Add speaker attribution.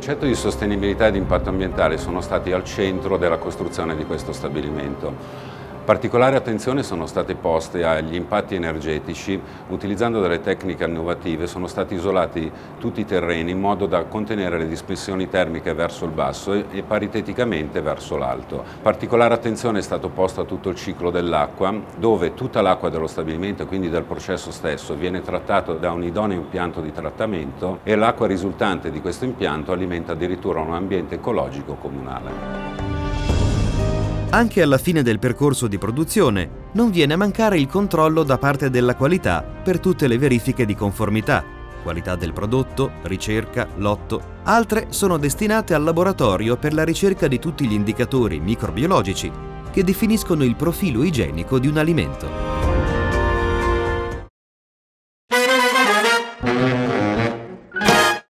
Speaker 1: concetto di sostenibilità e di impatto ambientale sono stati al centro della costruzione di questo stabilimento. Particolare attenzione sono state poste agli impatti energetici, utilizzando delle tecniche innovative sono stati isolati tutti i terreni in modo da contenere le dispersioni termiche verso il basso e pariteticamente verso l'alto. Particolare attenzione è stato posto a tutto il ciclo dell'acqua, dove tutta l'acqua dello stabilimento, quindi del processo stesso, viene trattato da un idoneo impianto di trattamento e l'acqua risultante di questo impianto alimenta addirittura un ambiente ecologico comunale.
Speaker 2: Anche alla fine del percorso di produzione non viene a mancare il controllo da parte della qualità per tutte le verifiche di conformità, qualità del prodotto, ricerca, lotto. Altre sono destinate al laboratorio per la ricerca di tutti gli indicatori microbiologici che definiscono il profilo igienico di un alimento.